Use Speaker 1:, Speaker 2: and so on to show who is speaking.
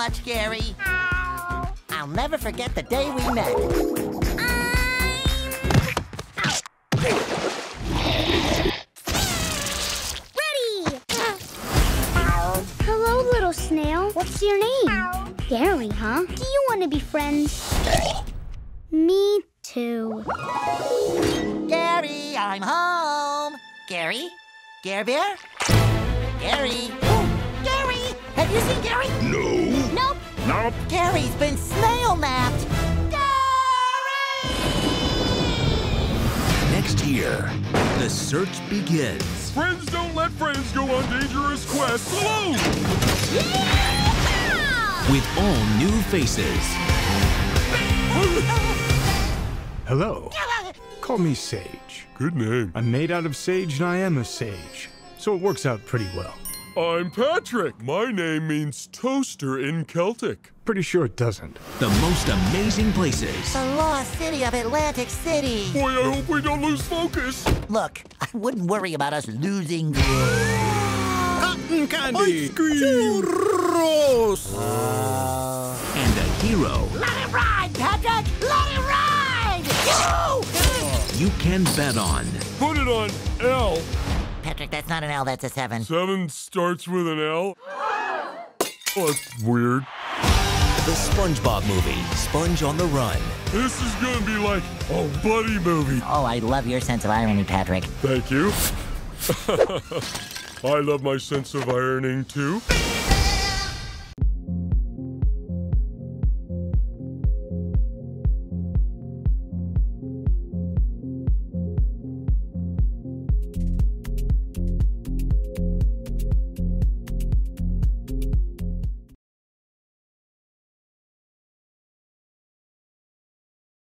Speaker 1: much, Gary. I'll never forget the day we met.
Speaker 2: Ready! Hello, little snail. What's your name? Gary, huh? Do you want to be friends? Me too.
Speaker 1: Gary, I'm home. Gary? Gare Bear? Gary? Gary! Have you seen Gary?
Speaker 3: No.
Speaker 2: Nope.
Speaker 3: Nope.
Speaker 1: Gary's been snail napped.
Speaker 4: Next year, the search begins.
Speaker 3: Friends don't let friends go on dangerous quests alone.
Speaker 4: with all new faces.
Speaker 5: Hello. Call me Sage.
Speaker 3: Good name.
Speaker 5: I'm made out of sage and I am a sage. So it works out pretty well.
Speaker 3: I'm Patrick. My name means toaster in Celtic.
Speaker 5: Pretty sure it doesn't.
Speaker 4: The most amazing places.
Speaker 1: The lost city of Atlantic City.
Speaker 3: Boy, I hope we don't lose focus.
Speaker 1: Look, I wouldn't worry about us losing.
Speaker 6: Cotton candy.
Speaker 3: Ice cream.
Speaker 6: Churros.
Speaker 4: And a hero
Speaker 1: Let it ride, Patrick! Let it ride!
Speaker 4: You can bet on.
Speaker 3: Put it on L.
Speaker 1: Patrick, that's not an L, that's a seven.
Speaker 3: Seven starts with an L. Oh, that's weird.
Speaker 4: The SpongeBob movie, Sponge on the Run.
Speaker 3: This is gonna be like a buddy movie.
Speaker 1: Oh, I love your sense of irony, Patrick.
Speaker 3: Thank you. I love my sense of ironing too.